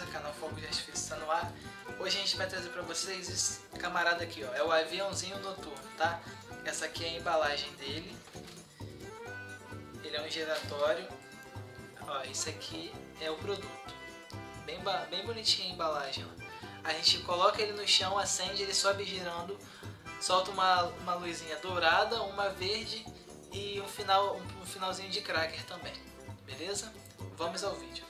canal Fogo de está no ar. Hoje a gente vai trazer para vocês esse camarada aqui, ó. É o aviãozinho noturno, tá? Essa aqui é a embalagem dele. Ele é um giratório. Ó, esse aqui é o produto. Bem, bem bonitinha a embalagem, ó. A gente coloca ele no chão, acende, ele sobe girando, solta uma, uma luzinha dourada, uma verde e um, final, um, um finalzinho de cracker também. Beleza? Vamos ao vídeo.